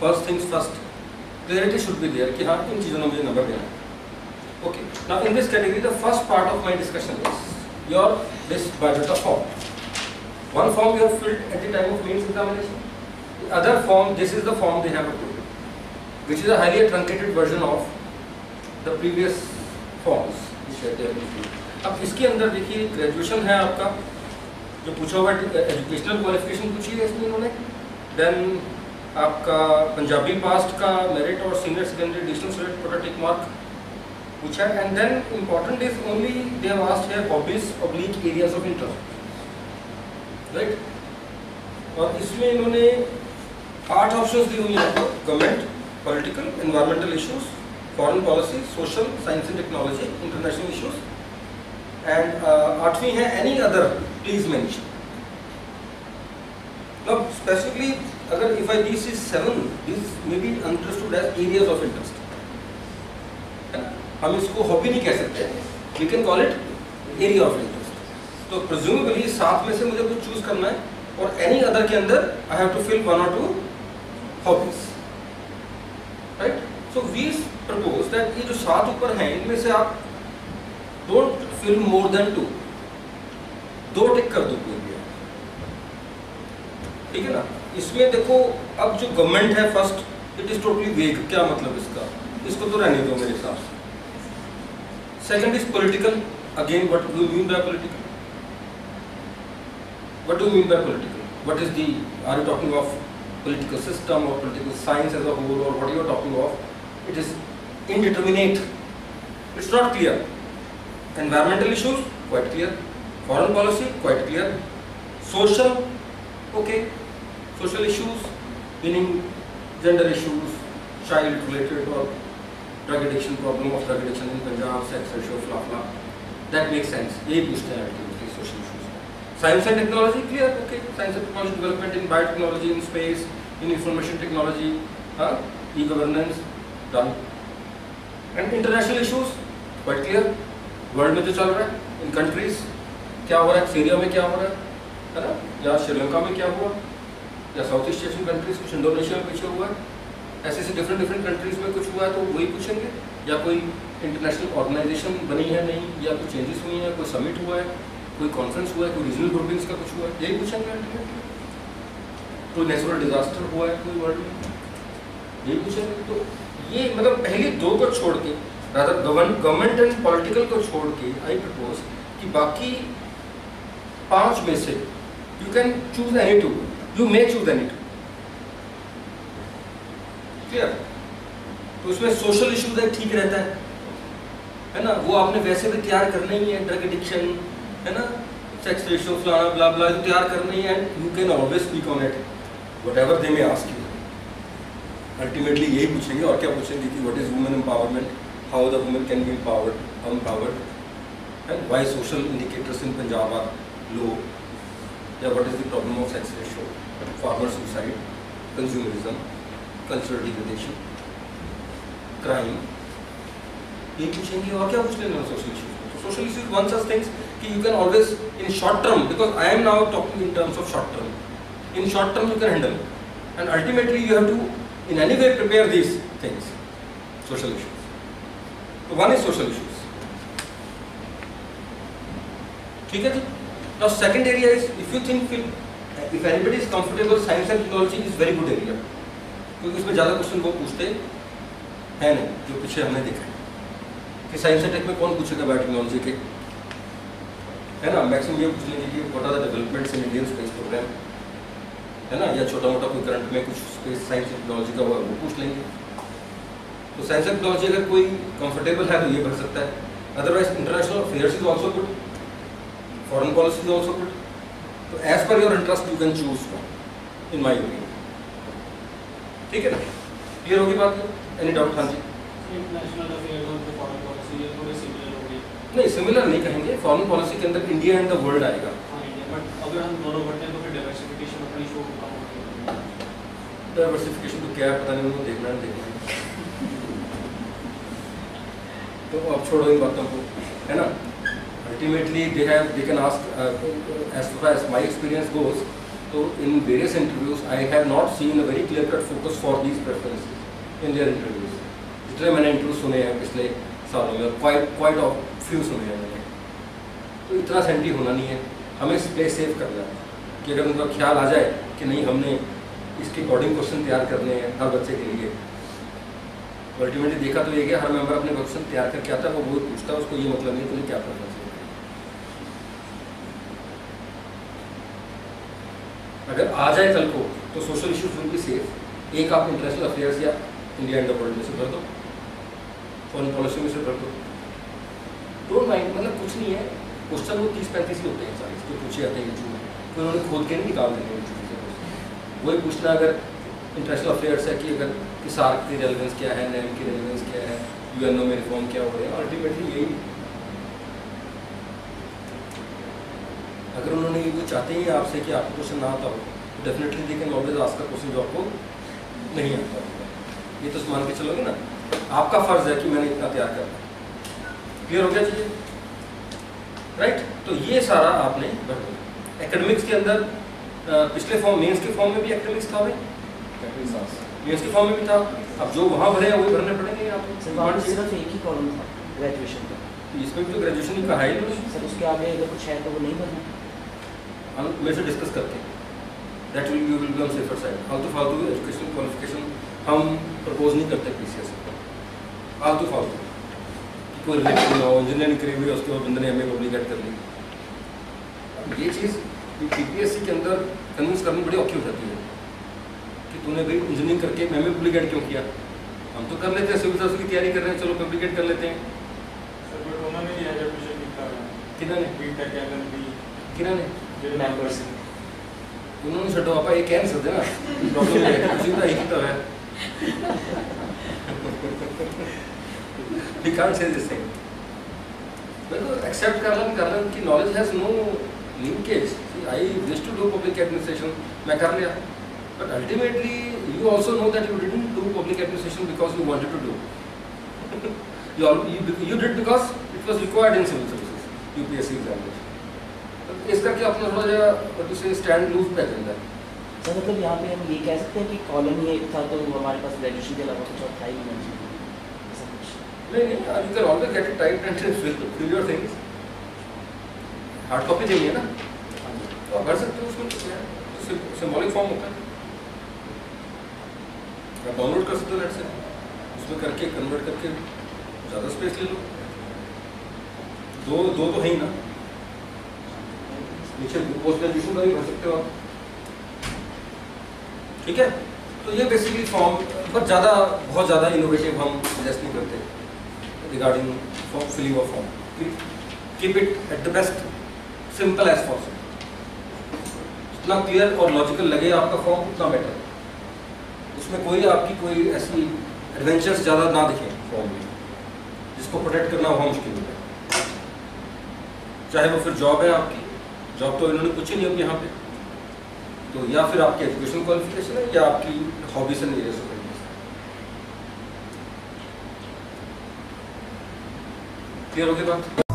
First things first clarity should be there कि हाँ इन चीज़ों ने नंबर दिया है। Okay now in this category the first part of my discussion is your this budget of form one form you have filled at the time of mains examination other form this is the form they have approved which is a highly truncated version of the previous forms which are there in अब इसके अंदर देखिए graduation है आपका। जो पूछा हुआ educational qualification पूछी है इसमें इन्होंने। देन आपका पंजाबी पास्ट का मेरिट और senior secondary additional student tick mark पूछा है। And then important is only they asked here hobbies oblique areas of interest right और इसमें इन्होंने आठ ऑप्शंस दी हुई हैं। Government political environmental issues foreign policy social science and technology international issues and आठवीं है एनी अदर प्लीज़ मेंशन अब स्पेसिफिकली अगर if I this is seven this may be understood as areas of interest हम इसको hobby नहीं कह सकते. We can call it area of interest तो प्रिज्यूमेबली सात में से मुझे कुछ चूज़ करना है और एनी अदर के अंदर I have to fill one और two hobbies right so we propose that ये जो सात ऊपर हैं, इनमें से आप don't fill more than two. दो टिक कर दो कोई भी। ठीक है ना? इसमें देखो, अब जो गवर्नमेंट है फ़र्स्ट इट इज़ टोटली वेग क्या मतलब इसका? इसको तो रहने दो मेरे हिसाब से। Second is political again what do mean by political what do mean by political what is the are you talking of political system और political science as a whole और what you are talking of it is indeterminate it's not clear environmental issues quite clear. Foreign policy quite clear. Social okay. Social issues meaning gender issues child related or drug addiction problem of drug addiction in Punjab sex ratio blah blah. That makes sense. Ye puchte hain social issues. Science and technology clear okay. Science and technology development in biotechnology in space in information technology huh? e governance done. And international issues quite clear. World में जो चल रहा है इन countries क्या हो रहा है? Syria में क्या हो रहा है? है ना? या श्रीलंका में क्या हुआ? या साउथ ईस्ट एशियन कंट्रीज़ कुछ इंडोनेशिया में पीछे हुआ है? ऐसे ऐसे डिफरेंट डिफरेंट कंट्रीज़ में कुछ हुआ है तो वही पूछेंगे। या कोई इंटरनेशनल ऑर्गेनाइजेशन बनी है नहीं, या कुछ चेंजेस हुई हैं, कोई समिट हुआ है, कोई कॉन्फ्रेंस हुआ है, कोई रीजनल ग्रुपिंग्स का कुछ हुआ है, यही पूछेंगे अल्टीमेटली कोई नेचुरल डिजास्टर हुआ है कोई वर्ल्ड में? यही पूछेंगे। तो ये मतलब पहले दो को छोड़ के रादर गवर्नमेंट एंड पॉलिटिकल को छोड़ के आई प्रपोज कि बाकी पाँच में से you can choose any two you may choose any two clear तो उसमें सोशल इश्यूज़ है ठीक रहता है। है ना? वो आपने वैसे भी तैयार करना ही है ड्रग एडिक्शन है ना? सेक्स रेशियो फलाना ब्ला ब्ला जो तैयार करना ही है you can always speak on it whatever they may ask you ultimately यही पूछेंगे और क्या पूछेंगे कि what is women empowerment how the women can be empowered empowered and why social indicators in Punjab are low yeah what is the problem of sex ratio farmer suicide consumerism cultural degradation crime ये पूछेंगे और क्या पूछ लेना social issues तो social issues one such things कि you can always in short term because I am now talking in terms of short term in short term you can handle and ultimately you have to in any way prepare these things social issues so one is social issues. ठीक है जी? Second area is, if you think feel if anybody is comfortable, science and technology is very good area. क्योंकि उसमें ज़्यादा question वो पूछते हैं नहीं, जो पीछे हमने देखा कि साइंस एंड टेक में कौन पूछेगा बायोटेक्नोलॉजी के? है ना? मैक्सिमम ये पूछ लेंगे कि what are the developments in Indian space programme है ना? या छोटा मोटा कोई करंट में कुछ स्पेस साइंस टेक्नोलॉजी का हुआ वो पूछ लेंगे। तो साइंस एंड टेक्नोलॉजी अगर कोई कंफर्टेबल है तो ये भर सकता है। Otherwise international affairs is also good foreign policy is also good तो as per your interest you can choose in my opinion ठीक है ना? क्लियर होगी बात? एनी डाउट हाँ जी. नहीं सिमिलर नहीं कहेंगे। फॉरेन पॉलिसी के अंदर इंडिया एंड द वर्ल्ड आएगा। हाँ अगर हम दोनों बढ़ते हैं तो फिर डाइवर्सिफिकेशन अपनी शो डाइवर्सिफिकेशन तो क्या है? पता नहीं उनको देखना है देखना तो अब छोड़ो इन बातों को, है ना? Ultimately they have they can ask as far as my experience goes तो in various interviews I have not seen a very clear cut focus for these preference in their interviews जितने मैंने इंटरव्यू सुने हैं पिछले सालों में quite of few सुने हैं मैंने। तो इतना सेंटी होना नहीं है। हमें स्पेस सेव करना है कि अगर उनका ख्याल आ जाए कि नहीं, हमने इसके अकॉर्डिंग क्वेश्चन तैयार करने हैं हर बच्चे के लिए अल्टीमेटली देखा तो ये कि हर मेंबर अपने क्वेश्चन तैयार करके आता है, वो वो पूछता है, उसको ये मतलब नहीं तुम्हें क्या प्रेफरेंस है। अगर आ जाए कल को तो social issues will be safe एक आप इंटरनेशनल अफेयर्स या इंडिया एंड वर्ल्ड में से भर दो। फॉरेन पॉलिसी में से भर दो। डोंट माइंड मतलब कुछ नहीं है। क्वेश्चन वो तीस पैंतीस ही होते हैं सारे, जो पूछे जाते हैं यूट्यूब में। उन्होंने खोद के नहीं निकाल यूट्यूब से वही पूछना अगर इंटरनेशनल अफेयर्स है कि अगर कि सार्क की रेलिवेंस क्या है नैम की रेलिवेंस क्या है यूएनओ में रिफॉर्म क्या हो रहे हैं अल्टीमेटली यही। अगर उन्होंने ये वो चाहते हैं आपसे कि आपको क्वेश्चन ना आता हो तो definitely they can always ask का क्वेश्चन जो आपको नहीं आता ये तो मान के चलोगे ना। आपका फ़र्ज़ है कि मैंने इतना तैयार करना क्लियर हो गया चीज़ें राइट तो ये सारा आपने भर एकेडमिक्स के अंदर पिछले फॉर्म मेंस के फॉर्म में भी एकेडमिक्स था भाई। मेंस के फॉर्म में भी था। अब जो वहाँ भरे हैं वही भरने पड़ेंगे वहाँ पे सिर्फ़ एक ही कॉलम था ग्रेजुएशन का। इसमें भी तो ग्रेजुएशन ही कहा है सर उसके आगे अगर कुछ है तो वो नहीं भरना। हम मेरे से डिस्कस करके that will you will be on safer side फालतू फालतू एजुकेशन क्वालिफिकेशन हम प्रपोज नहीं करते पीसीएस फालतू फालतू। कि कोई रिलेटेड ना हो इंजीनियरिंग करी हुई है उसके बाद बंदे ने हमें पब्लिकेट कर ली। ये चीज़ पीपीएससी के अंदर कन्विंस करनी बड़ी औखी हो जाती है। कि तूने भाई इंजीनियरिंग करके मैम पब्लिक एड क्यों किया हम तो कर लेते हैं सिविल सर्विस की तैयारी कर रहे हैं चलो पब्लिक एड कर लेते हैं उन्होंने छो आप ये कह नहीं सकते ना डॉक्यूमेंट तो है we can't say this thing because except karlan karlan ki knowledge has no linkage See, i used to do public administration main kar liya लिया but ultimately you also know that you didn't do public administration because you wanted to do you all, you, you did because it was required in civil services UPSC examination. तो इस करके अपना थोड़ा जा what to say stand lose पे जाता है sir मतलब यहाँ पे हम ये कह सकते हैं कि कॉलम ही एक था तो हमारे पास ग्रेजुएशन के अलावा कुछ और था ही नहीं। ऐसा कुछ। नहीं नहीं you can always get it typed and fill, fill your things. Hard copy देनी है ना? हाँ जी। तो आप भर सकते हो उसमें तो क्या है? सिंबॉलिक फॉर्म होता है। आप डाउनलोड कर सकते हो लेट से उसमें करके कन्वर्ट करके ज़्यादा स्पेस ले लो। दो दो तो है ही ना। नीचे पोस्ट ग्रेजुएशन का भी भर सकते हो आप। ठीक है? तो ये बेसिकली फॉर्म पर ज़्यादा, बहुत ज़्यादा इनोवेटिव हम सजेस्ट नहीं करते regarding filling of form keep it at the best simple as possible जितना क्लियर और लॉजिकल लगे आपका फॉर्म उतना बेटर उसमें कोई आपकी कोई ऐसी एडवेंचर्स ज़्यादा ना दिखे फॉर्म में, जिसको प्रोटेक्ट करना बहुत मुश्किल है चाहे वो फिर जॉब है आपकी जॉब तो इन्होंने ही नहीं अब यहाँ पे। तो या फिर आपकी एजुकेशन क्वालिफिकेशन है, या आपकी hobbies and areas of interest हो गई बात?